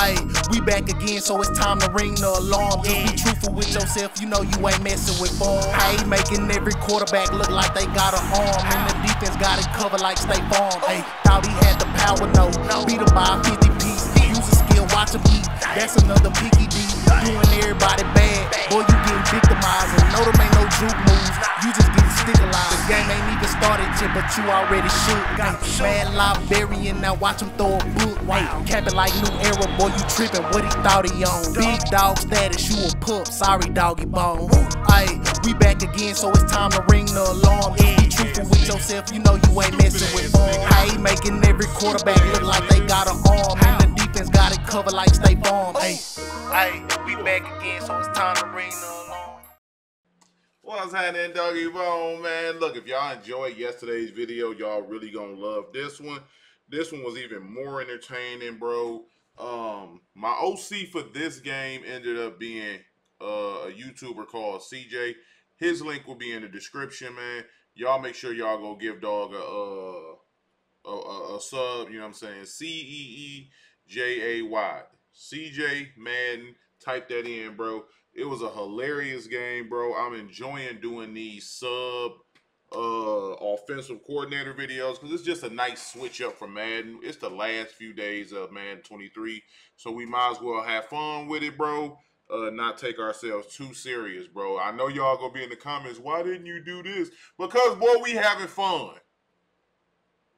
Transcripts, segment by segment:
Ayy, we back again, so it's time to ring the alarm. Just be truthful with yourself, you know you ain't messing with form. Hey, making every quarterback look like they got an arm. And the defense got it covered like State Farm. Hey, thought he had the power, no. Beat him by 50 piece. Use a skill, watch him eat. That's another picky D. Doing everybody bad. Boy, you getting victimized. And know them ain't no juke moves. You just getting stickalized. The game ain't even started yet, but you already shoot. shook. Mad Liberian, now watch him throw a book. Hey, capping like new era, boy, you tripping. What he thought he on? Big dog status, you a pup. Sorry, doggy bone. Ayy, we back again, so it's time to ring the alarm. Just be truthful with yourself, you know you ain't messing with form. Ayy, making every quarterback look like they got an arm. And the defense got it covered like State Farm. Ayy, ayy, we back again, so it's time to ring the alarm. What's happening, Doggy Bone, man? Look, if y'all enjoyed yesterday's video, y'all really gonna love this one. This one was even more entertaining, bro. Um, my OC for this game ended up being uh, a YouTuber called CJ. His link will be in the description, man. Y'all make sure y'all go give dog a uh, a, a, a sub. You know what I'm saying? C E E J A Y. CJ Madden. Type that in, bro. It was a hilarious game, bro. I'm enjoying doing these sub uh offensive coordinator videos because it's just a nice switch up from Madden. It's the last few days of Madden 23, so we might as well have fun with it, bro. Uh, not take ourselves too serious, bro. I know y'all gonna be in the comments. Why didn't you do this? Because boy, we having fun.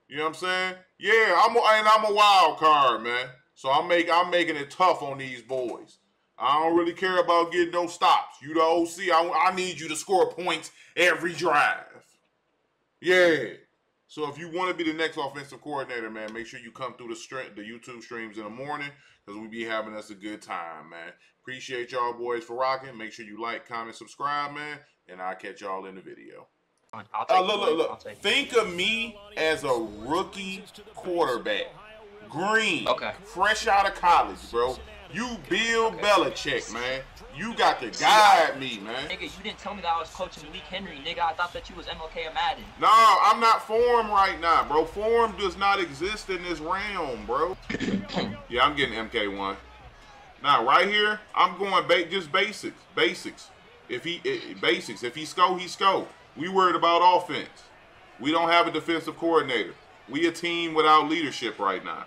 You know what I'm saying? Yeah, I'm and I'm a wild card, man. So I'm make I'm making it tough on these boys. I don't really care about getting no stops. You the OC. I, I need you to score points every drive. Yeah. So if you want to be the next offensive coordinator, man, make sure you come through the stream, the YouTube streams in the morning because we be having us a good time, man. Appreciate y'all boys for rocking. Make sure you like, comment, subscribe, man, and I'll catch y'all in the video. Uh, look, look. Look. Think of me as a rookie quarterback. Green. Okay. Fresh out of college, bro. You Bill Belichick, man. You got to guide me, man. Nigga, you didn't tell me that I was coaching Malik Henry, nigga. I thought that you was MLK or Madden. No, I'm not form right now, bro. Form does not exist in this realm, bro. yeah, I'm getting MK1. Now, right here, I'm going ba- just basics. Basics. If he eh, basics, if he sco, he sco. We worried about offense. We don't have a defensive coordinator. We a team without leadership right now.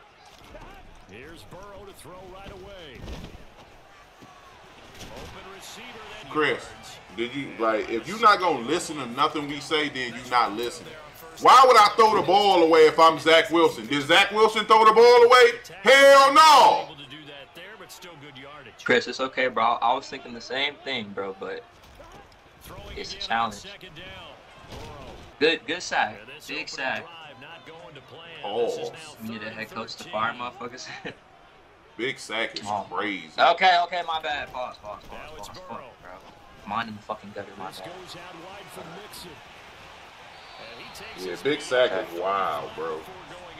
Here's Burrow to throw right away. Open receiver then Chris, did you like if you're not gonna listen to nothing we say, then you're not listening. Why would I throw the ball away if I'm Zach Wilson? Did Zach Wilson throw the ball away? Hell no! Able to do that there, but still good yardage. Chris, it's okay, bro. I was thinking the same thing, bro, but It's a challenge. second down. Good, good sack. Big opening now We need a head coach to fire motherfuckers. Big sack is Oh. crazy. okay, okay, my bad. Pause, pause, Now pause, pause, pause, bro. Mine in the fucking gutter, my This bad. goes out wide from Mixon. And Yeah, big sack out is wild, bro. before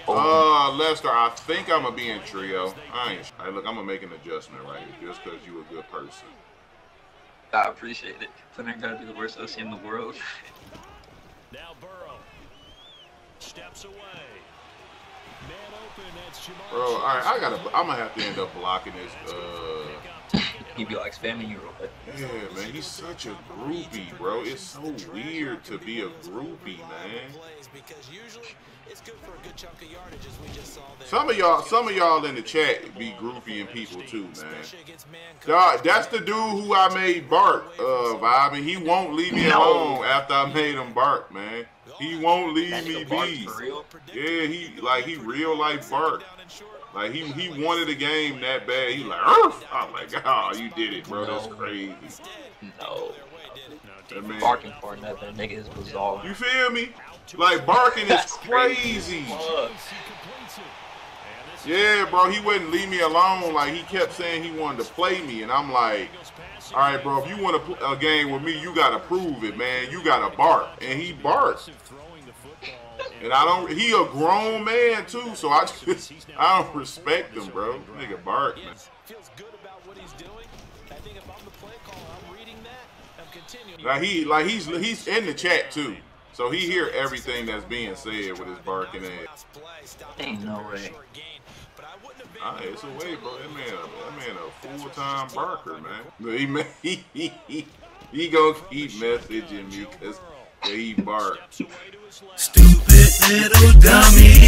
going out. Uh, Lester, I think I'm gonna be in trio. I ain't. Hey, look, I'm gonna make an adjustment right here, just cause you a good person. I appreciate it. But I gotta be the worst OC in the world. Now Burrow steps away. Man open, that's Ja'Marr Bro, all right, I gotta. I'm gonna have to end up blocking this. Uh, He'd be like spamming you real quick. yeah, man, he's such a groupie, bro. It's so weird to be a groupie, man. Some of y'all, some of y'all in the chat be groupie and people too, man. Dog, that's the dude who I made bark, uh, vibe, and he won't leave me No. alone after I made him bark, man. He won't leave me be. Yeah, he like he real life bark. Like he he wanted a game that bad. He like, Earth. I'm like, oh, you did it, bro. That's No. crazy. No. That man- Barking for another nigga is bizarre. You feel me? Like barking is That's crazy. Fuck. He completes it. And this is Yeah, bro. He wouldn't leave me alone. Like he kept saying he wanted to play me, and I'm like, all right, bro. If you want to play a game with me, you gotta prove it, man. You gotta bark, and he barks. Throwing the football. And I don't. He a grown man too, so I just I don't respect him, bro. Nigga bark, man. feels good about what he's doing. I think if I'm the play caller, I'm reading that. I'm continuing. Like he like he's he's in the chat too. So he hear everything that's being said with his barking ass. Ain't no way. Ah, it's a way, bro. That man, that man a full-time barker, man. He, he, he, he, he gonna keep messaging me because he bark. Stupid little dummy.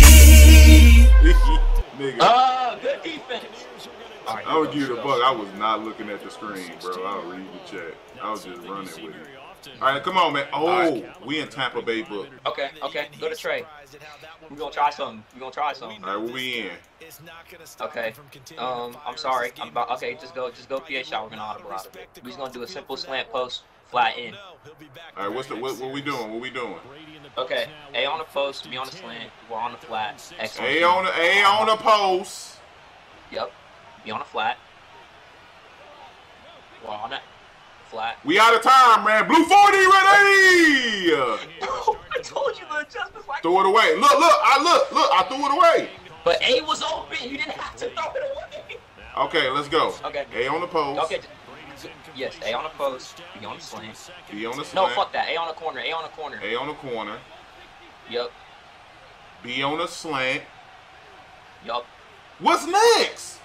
Nigga, Uh, good defense. I would give you the buck. I was not looking at the screen, bro. I was reading the chat. I was just running with it. All right, come on, man. Oh, we in Tampa Bay book. Okay, okay. Go to Trey. We're gonna try something. We're gonna try something. All right, what we in? Okay. Um, I'm sorry. I'm about. Okay, just go. Just go. PA shot. We're gonna audible out of it. We're just gonna do a simple slant post, flat in. All right, what's the what, what we doing? What we doing? Okay. A on the post, B on the slant, we're on the flat. X on A the on the A on the post. Yep. B on the flat. We're on it. Flat. We out of time, man. Blue 40 ready. I told you the adjustments like. Throw it away. Look, look, I look, look, I threw it away. But A was open. You didn't have to throw it away. Okay, let's go. Okay. A on the post. Okay. Yes. A on the post. B on the slant. B on the No, fuck that. A on the corner. A on the corner. A on the corner. Yep. B on the slant. Yup. What's next?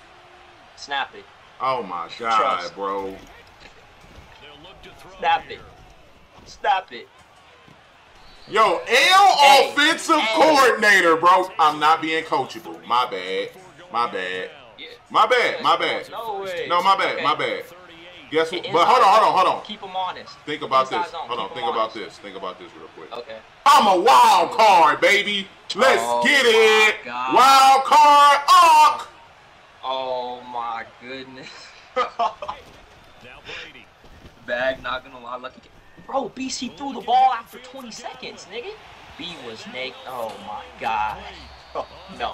Snap it. Oh my god, Trust. bro. Snap it. Snap it. Yo, L offensive hey. coordinator, bro. I'm not being coachable. My bad. My bad. My bad. My bad. No way. No, my bad. Okay. My bad. Guess what? But hold on, hold on, hold on. Keep them honest. Think about this. zone, Hold on. Think Think 'em about this. Think about this real quick. Okay. I'm a wild card, baby. Let's Oh get it. God. Wild card up. Oh my goodness. Now Brady. Bag, not gonna lie, lucky. Bro, BC threw the ball after 20 seconds, nigga. B was naked. Oh my god. Oh, no.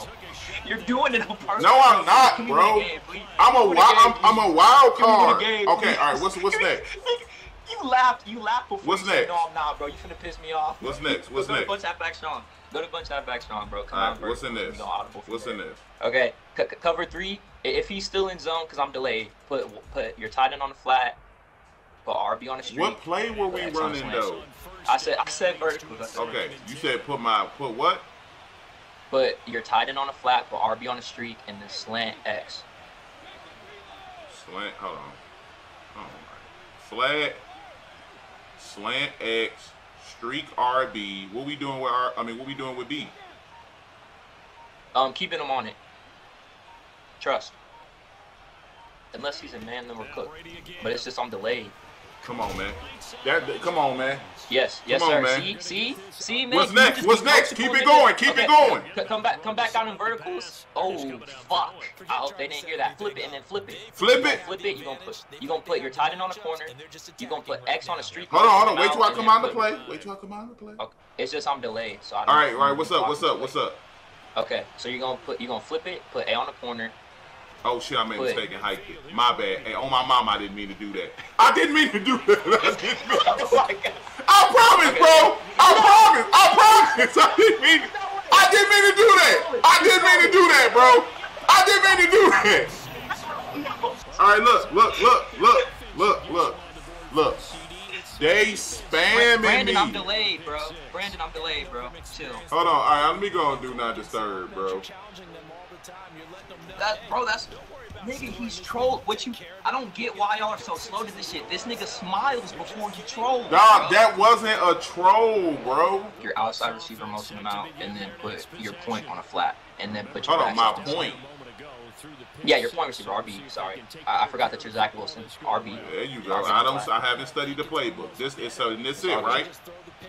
You're doing it on purpose. No, I'm not, bro. the game, please. I'm a Give me the wild. I'm, I'm a wild Give me the card. Okay. All right. What's what's next? You laughed. You laughed before. What's you said, next? No, I'm not, bro. You finna piss me off. What's next? What's Go to next? bunch that back strong. Go to bunch that back strong, bro. Come All on, bro. What's in this? go audible What's there. in this? Okay, c- c- cover three. If he's still in zone, cause I'm delayed, put put your tight end on the flat. Put RB on the street. What play were we running though? I said I said said Okay. You said put my put what? Put your tight end on a flat, put RB on a streak, and then slant X. Slant. Hold on. Oh my. Flat. Slant X. Streak RB. What we doing with our, I mean, what we doing with B? Um, keeping him on it. Trust. Unless he's a man, then we're cooked. But it's just I'm delayed. Come on, man. That. that- Come on, man. Yes, yes, Come on, sir. man. See, see, see, man. What's next? What's next? Keep it going. Keep it going. c- Come back, come back down in verticals. Oh fuck! I hope they didn't hear that. Flip it and then flip it. Flip it. Flip it. You gonna put. You gonna put your tight end on the corner. You gonna put X on the street. Hold on, hold on. Wait till I come on the play. Wait till I come on the play. Okay. It's just I'm delayed, so I don't. All right, all right. What's up? What's up? What's up? Okay, so you're gonna put you're gonna flip it, put A on the corner. Oh shit! I made a mistake and hiked it. My bad. Hey, on my mom, I didn't mean to do that. I didn't mean to do that. I, didn't mean- oh my god. I promise, bro. I promise. I promise. I didn't mean. I didn't mean to do that. I didn't mean to do that, bro. I didn't mean to do that. All right, look, look, look, look, look, look, look. They spamming me. Brandon, I'm delayed, bro. Brandon, I'm delayed, bro. Chill. Hold on. All right, let me go and do not disturb, bro. That, bro, that's nigga. He's trolled. What you? I don't get why y'all are so slow to this shit. This nigga smiles before you troll. Dog, bro. that wasn't a troll, bro. your outside receiver motion him out, and then put your point on a flat, and then put your Hold on, my on the point. Yeah, your point receiver RB. Sorry, I, I forgot that you're Zach Wilson RB. There you go. I don't. I haven't studied the playbook. This is so. This it, right?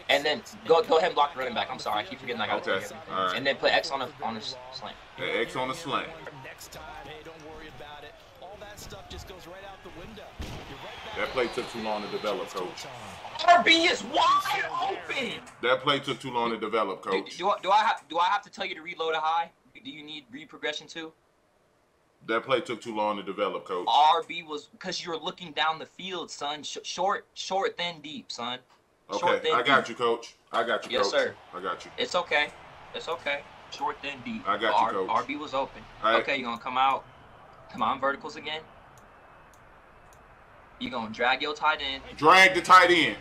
And then go go ahead and block the running back. I'm sorry, I keep forgetting I got to Okay, you. all right. And then put X on a on a slant. The X on the slant. Next time, hey, don't worry about it. All that stuff just goes right out the window. You're right back That play took too long to develop, coach. RB is wide open. That play took too long to develop, Do, coach. do, I, do I have do I have to tell you to reload a high? Do you need read progression too? That play took too long to develop, coach. RB was because you're looking down the field, son. Sh- short, short, then deep, son. Short, Okay, I got deep. you, coach. I got you, Yes, coach. sir. I got you. It's okay. It's okay. Short, then deep. I got you, R- coach. RB was open. All right. Okay, you're gonna come out. Come on, verticals again. You're gonna drag your tight end. Drag the tight end.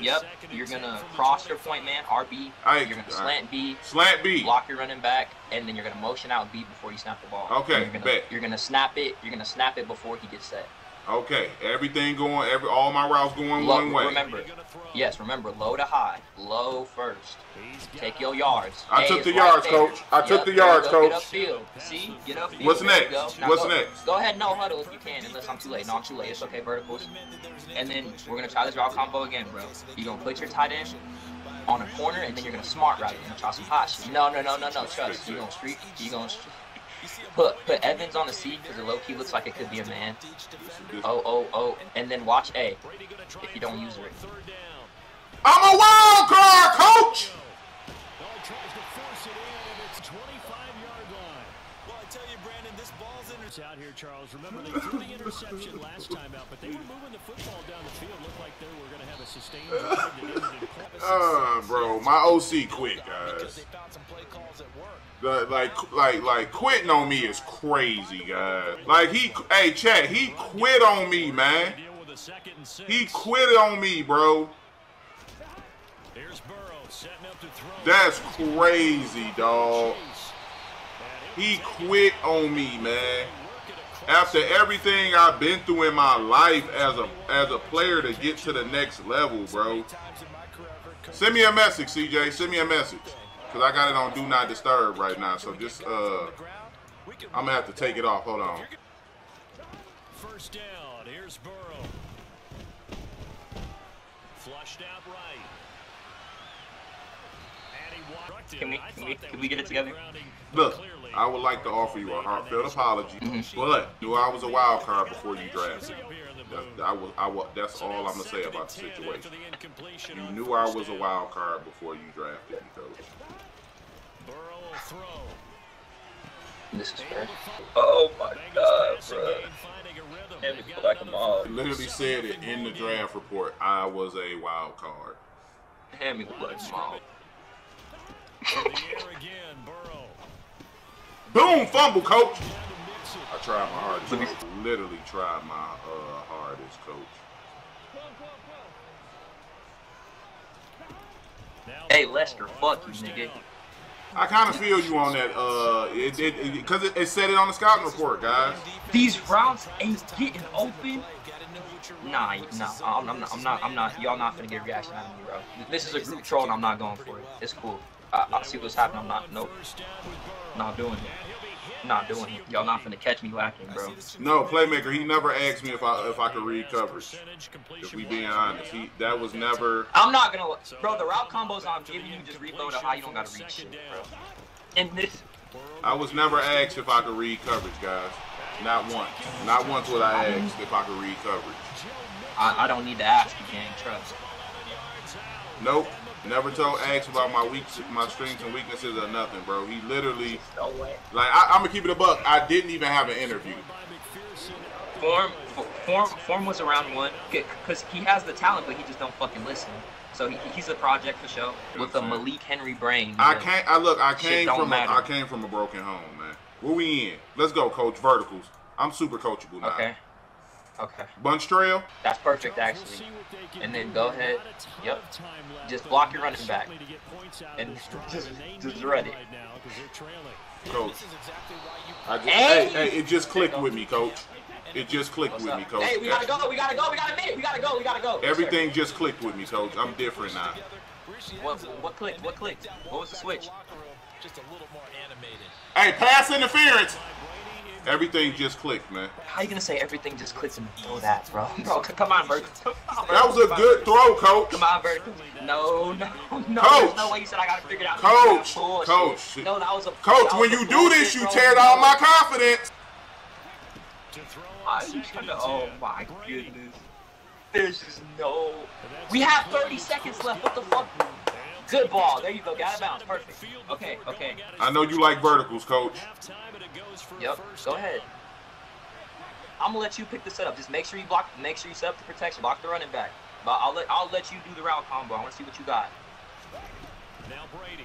Yep. You're gonna cross your point man, RB. I- You're gonna slant B, Slant B. block your running back, and then you're gonna motion out B before you snap the ball. Okay, And You're gonna, bet. you're gonna snap it. You're gonna snap it before he gets set. Okay, everything going, every all my routes going Low, one way. remember, yes, remember, low to high, low first. Take your yards. I took the yards, there. coach. I took Yep, the yards, go. coach. Get upfield. See, get upfield. What's There next? Now What's go, next? Go ahead, no huddle if you can, unless I'm too late. No, I'm too late. It's okay, verticals. And then we're gonna try this route combo again, bro. You're gonna put your tight end on a corner, and then you're gonna smart route. You're gonna try some hot shit. No, no, no, no, no. Trust. You're gonna streak. You're gonna. Streak. Put put Evans on the C because the low key looks like it could be a man. Oh oh oh, and then watch A if you don't use it. I'm a wild card, coach. tries to force it in, and it's 25-yard line. Well, I tell you, Brandon, this ball's in. It's out here, Charles. Remember, they threw the interception last time out, but they were moving the football down the field. Looked like they were going to have a sustained drive that ended in points. Uh, bro, my OC quit, Because guys. they found some play calls at work. Like, like, like, quitting on me is crazy, guys. Like he, hey, chat, he quit on me, man. He quit on me, bro. That's crazy, dog. He quit on me, man. After everything I've been through in my life as a as a player to get to the next level, bro. Send me a message, CJ. Send me a message. Cause I got it on Do Not Disturb right now. So just uh, I'm gonna have to take it off. Hold on. First down. Here's Burrow. Flushed out right. And he walked it. Can we- can we- can we get it together? Look. I would like to offer you a heartfelt apology, but you knew I was a wild card before you drafted. me. That, I was, I was, that's all I'm gonna say about the situation. You knew I was a wild card before you drafted me, coach. Burrow throw. This is fair. Oh my god, bro. And And we feel like a mob. Literally said it in the draft report. I was a wild card. Hand me the blood mom. To the air again, Burrow. Boom, fumble, coach. Down to Mixon. I tried my hardest. Me- coach. Literally tried my uh, hardest, coach. Hey Lester, fuck you, first nigga. I kind of feel you on that. Uh, it it because it, it, said it on the scouting report, guys. These routes ain't getting open. Nah, nah, I'm, I'm not, I'm not, I'm not, y'all not gonna get a reaction out of me, bro. This is a group troll and I'm not going for it. It's cool. I, I see what's happening, I'm not, nope, not doing it. Not doing it. Y'all not gonna catch me lacking, bro. No, playmaker. He never asked me if I if I could read coverage. Completion If we being honest, he that was never. I'm not gonna, bro, the route combos I'm giving you just reload of how you don't gotta read shit, bro. And this, I was never asked if I could read coverage, guys. Not once. Not once was I asked if I could read coverage. I, I don't need to ask you, gang, trust. Nope. Never told asked about my weaks, my strengths and weaknesses or nothing, bro. He literally, No like, I, I'm gonna keep it a buck. I didn't even have an interview. Form, form, form was around one because he has the talent, but he just don't fucking listen. So he, he's a project for sure with a Malik Henry brain. I can't. I look. I came from. A. I came from a broken home, man. Where we in? Let's go, coach. Verticals. I'm super coachable now. Okay. Okay. Bunch trail. That's perfect, actually. And then go ahead. Yep. Just block your running back. And just- just run it. Coach. This is exactly why you I just, Hey! hey, hey, it just clicked with me, coach. It just clicked What's with up? me, coach. Hey, we gotta go. We gotta go. We got a minute. We gotta go. We gotta go. Yes. Everything just clicked with me, coach. I'm different now. What, what clicked? What clicked? What was the switch? just a little more animated. Hey, pass interference. Everything just clicked, man. How you gonna say everything just clicks and throw that, bro? Bro, come on, Bert. Come on, Bert. That was a good throw, coach. Come on, Bert. No, no, no. Coach. There's no way you said I gotta figure it out. Coach. Bullshit. Coach. No, that was a Coach, that when a you do this, you tear down my confidence. I just kinda, oh my goodness. There's just no. We have 30 seconds left. What the fuck? Good ball. There you go. Got it bounce. Perfect. Okay, okay. I know you like verticals, coach. Yep. Go ahead. I'm gonna let you pick the setup. Just make sure you block. Make sure you set up the protection. Block the running back. But I'll let I'll let you do the route combo. I want to see what you got. Now Brady.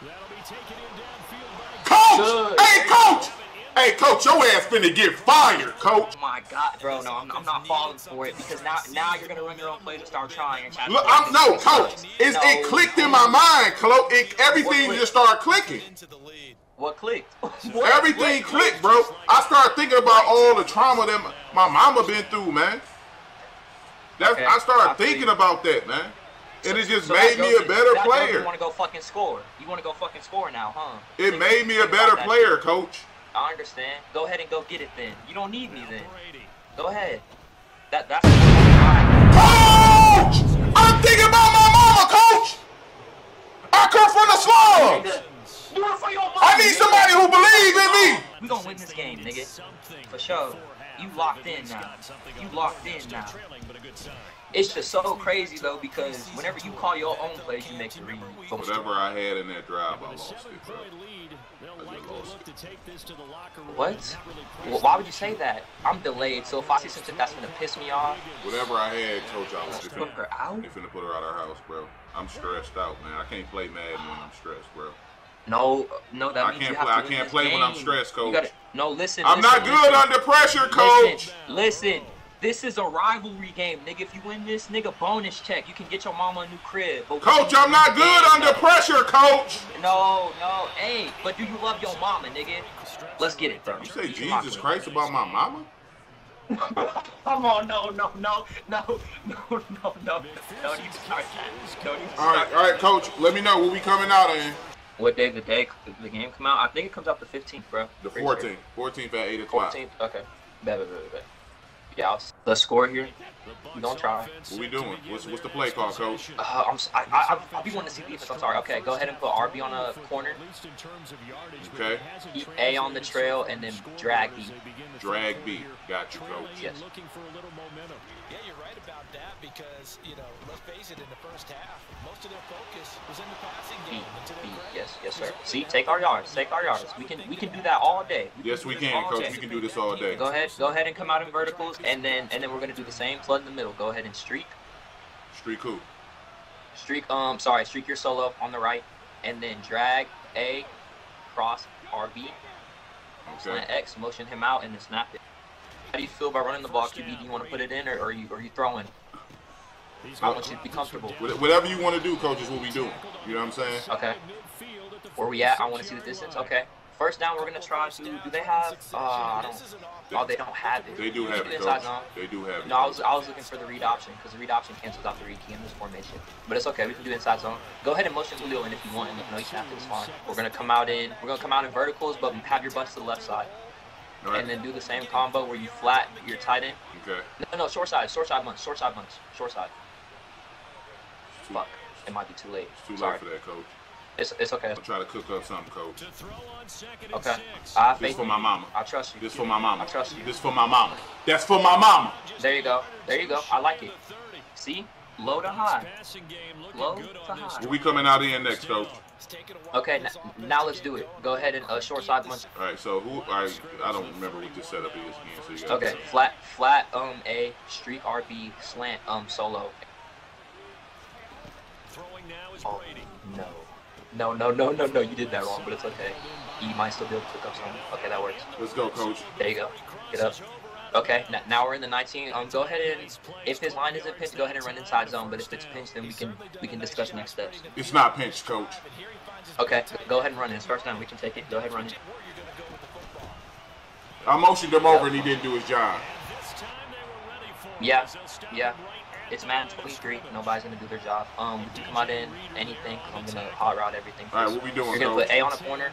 That'll be taken in downfield by Coach! Good. Hey, coach! Hey, coach, your ass finna get fired, coach. Oh my god, bro, no, I'm, I'm not falling for it because now now you're gonna run your own plays and start trying and try Look, I'm no coach. It's, No. it clicked in my mind, coach. It, everything just started clicking. Into the lead. What clicked? What? Everything clicked, bro. I started thinking about all the trauma that my, my mama been through, man. That's Okay, I started I thinking you. about that, man. And it just So made me a better player. You want to go fucking score? You want to go fucking score now, huh? It Think- made me a better player, coach. I understand. Go ahead and go get it then. You don't need me then. Go ahead. That that's. Coach! I'm thinking about my mama, coach! I come from the slums! Do it for your mom. I need somebody who believes in me! We gonna win this game, nigga. For sure. You locked in now. You locked in now. It's just so crazy though because whenever you call your own plays, you make the read. But Whatever I had in that drive, I lost it, bro. What? Well, why would you say that? I'm delayed, so if I see something that's gonna piss me off, Whatever I had, coach, I was put her out. they finna put her out of her house, bro. I'm stressed out, man. I can't play Madden when I'm stressed, bro. No, no, that I means can't you have play- to I can't this play when I'm game. stressed, You coach. gotta, no, listen. I'm listen, not good listen. under pressure, coach. Listen, listen. This is a rivalry game, nigga. If you win this, nigga, bonus check. You can get your mama a new crib. But Coach, I'm not good under pressure, coach. No, no, hey, but do you love your mama, nigga? Let's get it, bro. You say Get your mama. Jesus Christ about my mama? Come on, no, no, no, no, no, no, no. Don't even start that. Don't even All right, all right, coach. Let me know what we coming out in. What day the day the game come out? I think it comes out the 15th, bro. The 14th. 14th at 8 o'clock. 14th. Okay. Bet, bet, bet, bet. Let's score here. We gonna try. What we doing? What's what's the play call, coach? Uh, I'm, s- I, I, I, I be wanting to see defense. I'm sorry. Okay, go ahead and put RB on a corner, Okay. keep A on the trail, and then drag B. Drag B. Got you, coach. Yes. Yeah, you're right about that because, you know, let's face it, in the first half, most of their focus was in the passing B, game. And B. Yes, yes, sir. See, take our yards. Take our yards. We can, we can do that all day. Yes, we can, coach. day. We can do this all day. Go ahead, go ahead and come out in verticals, and then, and then we're gonna do the same flood in the middle. Go ahead and streak, Street cool. streak. Um, sorry, streak your solo on the right, and then drag A, cross RB, Okay. slant X, motion him out, and then snap it. How do you feel about running the ball, QB? Do you want to put it in, or are you, are you throwing? I want you to be comfortable. Whatever you want to do, coach, is what we doing. You know what I'm saying? Okay. Where we at? I want to see the distance. Okay. First down, we're gonna try to. Do they have? Uh, I don't. Oh, they don't have it. They do have it, inside zone. They do have it. No, I was. I was looking for the read option because the read option cancels out the read key in this formation. But it's okay. We can do inside zone. Go ahead and motion Julio in if you want. And if no, you snap it. It's fine. We're gonna come out in. We're gonna come out in verticals, but have your bunch to the left side, right. and then do the same combo where you flat your tight end. Okay. No, no, short side, short side bunch, short side bunch, short side. Fuck. It might be too late. it's too Sorry. late for that, coach. It's it's okay. I'll try to cook up something, coach. Okay. I have This faith for my you. mama. I trust you. This for my mama. I trust you. This for my mama. That's for my mama. There you go. There you go. I like it. See? Low to high. Low to high. We coming out in next, coach? It's taken a while. Okay, now let's do it. Go ahead and uh, short side one. All right. So who? I I don't remember what this setup is again. So you got Okay, flat, flat, um, A, streak, RB, slant, um, solo. throwing now is Oh, no. No, no, no, no, no, you did that wrong, but it's okay. You might still be able to pick up some. Okay, that works. Let's go, coach. There you go. Get up. Okay, now we're in the 19. Um, go ahead and if his line isn't pinched, go ahead and run inside zone. But if it's pinched, then we can we can discuss next steps. It's not pinched, coach. Okay, go ahead and run it. It's first down. We can take it. Go ahead and run it. I motioned him over and he didn't do his job. Yeah, yeah. It's Madden 23. Nobody's gonna do their job. Um, can come out in anything. I'm gonna hot route everything. All right, what we doing, You're gonna put A on a corner,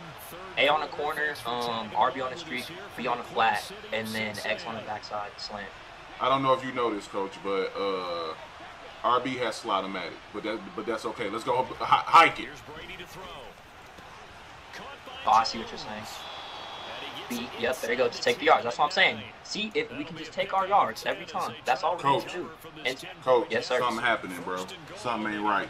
A on a corner, um, RB on the streak, B on a flat, and then X on the backside slant. I don't know if you know this, coach, but uh, RB has Slot-O-Matic, but that but that's okay. Let's go hi- hike it. Oh, I see what you're saying. B, yep, there you go. Just take the yards. That's what I'm saying. See, if we can just take our yards every time. That's all we need Coach. to do. And Coach, Yes, sir. something happening, bro. Something ain't right.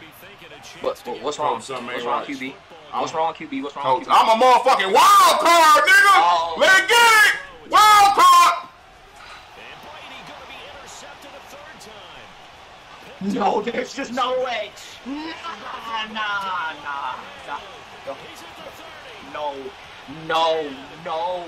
what, what- what's wrong? Coach, something What's wrong, right. QB? What's wrong, QB? What's wrong, Coach, QB? I'm a motherfucking wild card, nigga. Oh. Let's get it. Wild card. No, there's just no way. Nah, nah, nah, nah. No, no, no,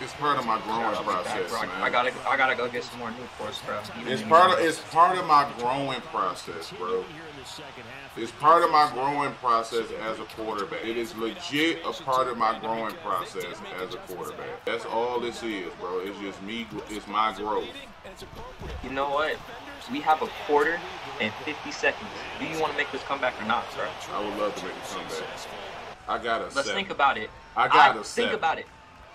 It's part of my growing I'll back, process, man. I gotta, I gotta go get some more Newports, bro. It's part of it's part of my growing process, bro. It's part of my growing process as a quarterback. It is legit a part of my growing process as a quarterback. That's all this is, bro. It's just me. It's my growth. You know what? We have a quarter and 50 seconds. Do you want to make this comeback or not, bro? I would love to make a comeback. I got a Let's seven. think about it. I got a think about it.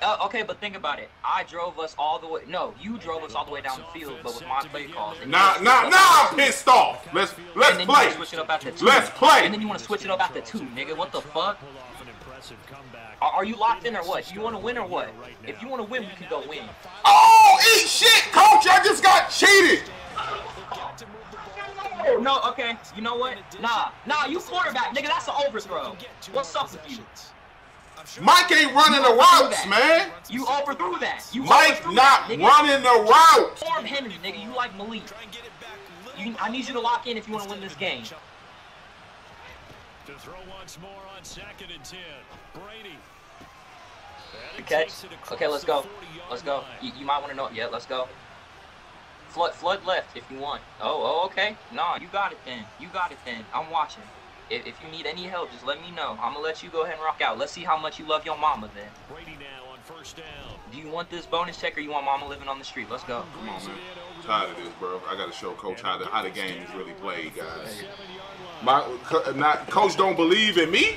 Uh, okay, but think about it. I drove us all the way. No, you drove us all the way down the field, but with my play calls. Nah, nah, nah. I'm pissed off. Let's let's then play. want switch it up after two. Let's play. And then you want to switch it up after two, nigga. What the fuck? Pull off an impressive comeback. Are, are you locked in or what? You want to win or what? If you want to win, we can go win. Oh, eat shit, coach. I just got cheated. Oh, no, okay. You know what? Nah, nah, you quarterback, nigga. That's an overthrow. What's up with you? Mike ain't running the routes, man. You overthrew that. You Mike overthrew not that, running the route. Form Henry, nigga. You like Malik. You, I need you to lock in if you want to win this game. To throw once more on second and ten. Brady. Okay. takes it across Okay, let's go. Let's go. You, you might want to know. Yeah, let's go. Flood, flood left if you want. Oh, oh, okay. Nah, you got it then. You got it then. I'm watching. If, if you need any help, just let me know. I'm gonna let you go ahead and rock out. Let's see how much you love your mama then. Brady now on first down. Do you want this bonus check or you want mama living on the street? Let's go. Come on, man. Tired of this, bro. I gotta show coach how the how the game is really played, guys. My co- uh, not coach don't believe in me.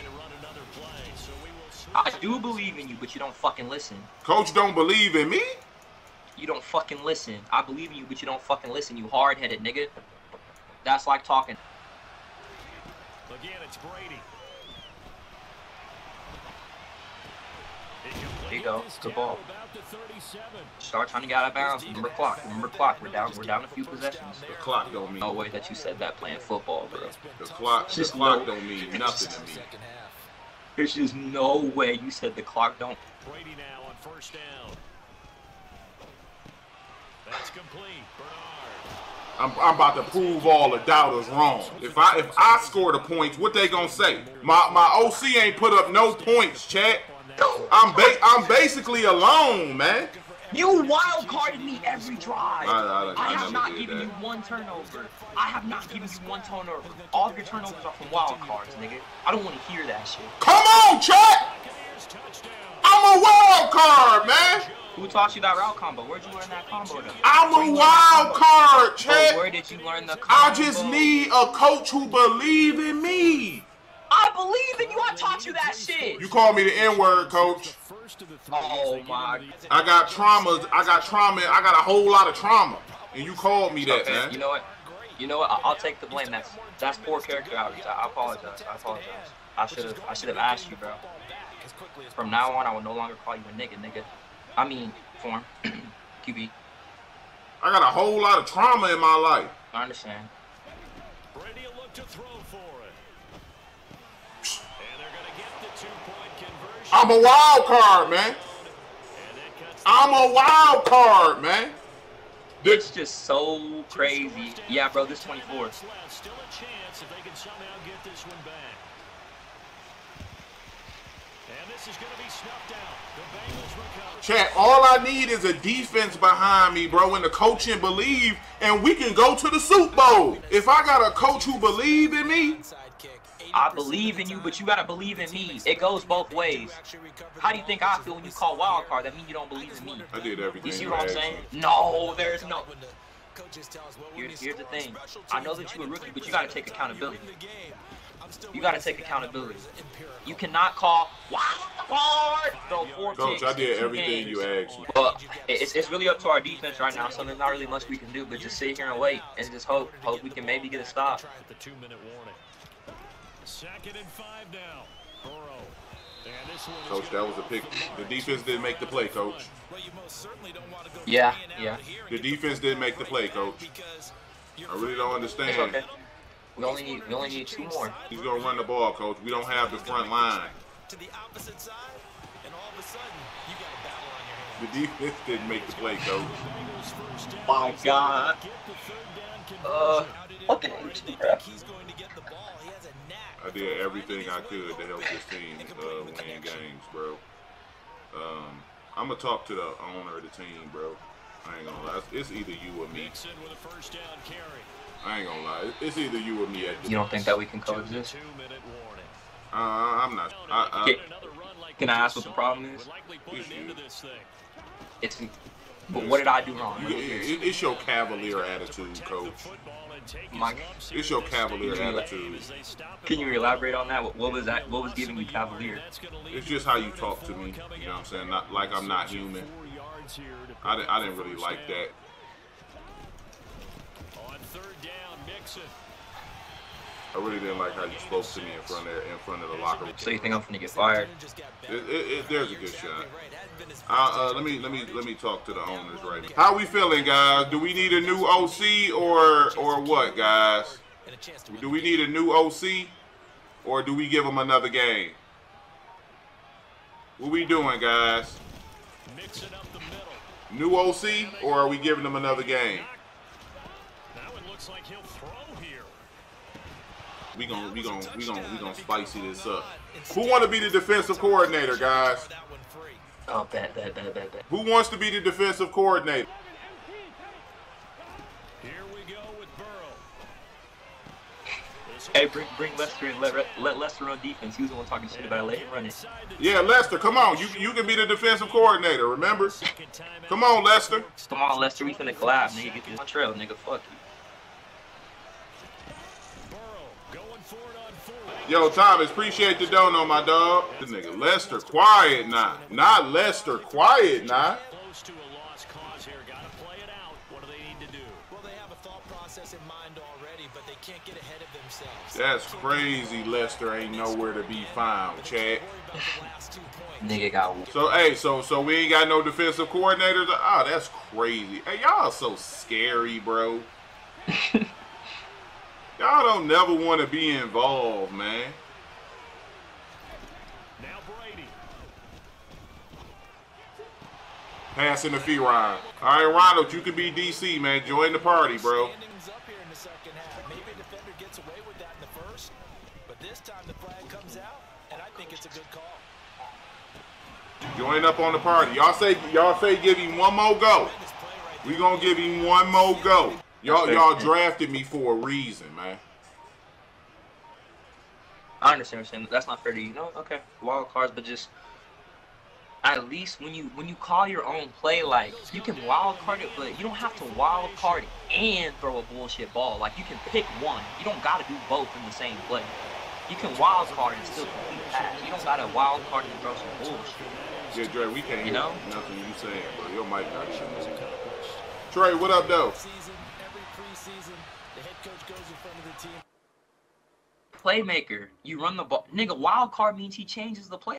I do believe in you, but you don't fucking listen. Coach don't believe in me. You don't fucking listen. I believe in you, but you don't fucking listen. You hard headed nigga. That's like talking. Again, it's Brady. There you go. Good ball. Start trying to get out of bounds. Remember clock. Remember clock. We're down. We're down a few possessions. The clock don't mean oh, No way that you said that playing football, bro. the clock. The Just clock no. don't mean nothing to me. There's just no way you said the clock don't. Brady now on first down. That's complete. Bernard. I'm, I'm about to prove all the doubters wrong. If I if I score the points, what they gonna say? My my OC ain't put up no points, chat. I'm ba- I'm basically alone, man. You wild carded me every drive. I- I- I have not given that. you one turnover. I have not given you one turnover. All of your turnovers are from wild cards, nigga. I don't want to hear that shit. Come on, chat. I'm a wild card, man. Who taught you that route combo? Where'd you learn that combo? Though? I'm a wild card, Bro, chat. where did you learn the combo? I just need a coach who believe in me. I believe in you. I taught you that shit. You call me the N-word, coach. Oh my. I got traumas. I got trauma. I got a whole lot of trauma, and you called me that, Okay, man. you know what? You know what? I- I'll take the blame. That's that's poor character outreach. I I apologize. I apologize. I should have I should have asked you, bro. From now on, I will no longer call you a nigga, nigga. I mean, form. QB. I got a whole lot of trauma in my life. I understand. Brady will look to throw for it. And they're going to get the two-point conversion. I'm a wild card, man. And that I'm a wild card, man. It's just so crazy. Yeah, bro, this 24. Still a chance if they can somehow get this one back. And this is going to be snuffed out. The Bengals recover. Chat, all I need is a defense behind me, bro, and the coaching believe, and we can go to the Super Bowl. If I got a coach who believe in me, I believe in you, but you gotta believe in me. It goes both ways. How do you think I feel when you call wild card? That means you don't believe in me. I did everything. You see what I'm saying? No, there's no. Here's, here's the thing. I know that you're a rookie, but you gotta take accountability. You gotta take accountability. You cannot call. Throw four Coach, I did everything games. you asked me. But it's, it's really up to our defense right now, so there's not really much we can do but just sit here and wait and just hope hope we can maybe get a stop. The two-minute warning. Second and five now. Burrow. And this one is Coach, that was a pick. The defense didn't make the play, coach. Yeah, yeah. The defense didn't make the play, coach. I really don't understand. It's okay. We only need we only need two more. He's gonna run the ball, coach. We don't have the front line. To the opposite side, and all of a sudden, you got a battle on your hands. The defense didn't make the play, coach. My God. Uh, what the H, bro? He's going to get the ball. He has a knack. I did everything I could to help this team uh, win games, bro. Um, I'm gonna talk to the owner of the team, bro. I ain't gonna lie. It's, it's either you or me. Mixon with a first down carry. I ain't gonna lie. It's either you or me at. You don't think that we can coexist? Uh, I'm not. I, I, Get- Can I ask what the problem is? Would likely put an end to this thing. It's. But what did I do wrong? you, it, it's your cavalier attitude, coach. My- It's your cavalier attitude. Can you elaborate on that? What, what was that? What was giving you cavalier? It's just how you talk to me. You know what I'm saying? Not like I'm not human. I, I didn't really like that. On third down, Mixon. I really didn't like how you spoke to me in front of in front of the locker room. So you think I'm gonna get fired? It, it, it, there's a good shot. Uh, uh, let me let me let me talk to the owners right now. How we feeling, guys? Do we need a new OC or or what, guys? Do we need a new OC or do we give them another game? What we doing, guys? Mixon up the middle. New OC or are we giving them another game? That one looks like he'll throw here. We gon' we gon' we gon' we gon' spicy this up. Who want to be the defensive coordinator, guys? Oh, bad, bad, bad, bad, bad. Who wants to be the defensive coordinator? Here we go with Burrow. Hey, bring bring Lester and let let Lester run defense. He was the one talking shit about it. running. him run it. inside the Yeah, Lester, come on. You you can be the defensive coordinator. Remember? Come on, Lester. Come on, Lester. We finna collab, nigga. Get this trail, nigga. Fuck you. Burrow going for it on fourth. Yo, Thomas, appreciate the dono, my dog. This nigga Lester, quiet now. Not Lester, quiet now. Close to a lost cause here. Got to play it out. What do they need to do? Well, they have a thought process in mind already, but they can't get ahead of themselves. That's crazy. Lester ain't nowhere to be found, Chad. Worry about the last two points. Nigga got one. So hey, so so we ain't got no defensive coordinators. Oh, that's crazy. Hey, y'all so scary, bro. y'all don't never want to be involved, man. Now Brady. Passing the fee Ryan. All right, Ronald, you can be DC, man. Join the party, bro. Standings up here in the second half. Maybe a defender gets away with that in the first, but this time the flag comes out, and I think it's a good call. Join up on the party. Y'all say y'all say give him one more go. This play right We gonna give him one more go. Y'all y'all drafted me for a reason, man. I understand what you're saying. That's not fair to you. No, okay. Wild cards, but just at least when you when you call your own play, like you can wild card it, but you don't have to wild card and throw a bullshit ball. Like you can pick one. You don't gotta do both in the same play. You can wild card and still complete pass. You don't gotta wild card and throw some bullshit. Yeah, Dre, we can't You hear know? nothing you saying, bro. Your mic not Mission was showing. accomplished. Trey, what up, though? season, every preseason, the head coach goes in front of the team. Playmaker, you run the ball. Nigga, wild card means he changes the play